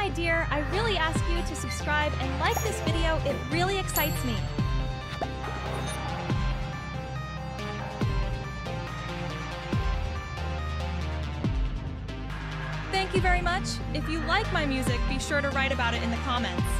my dear, I really ask you to subscribe and like this video. It really excites me. Thank you very much. If you like my music, be sure to write about it in the comments.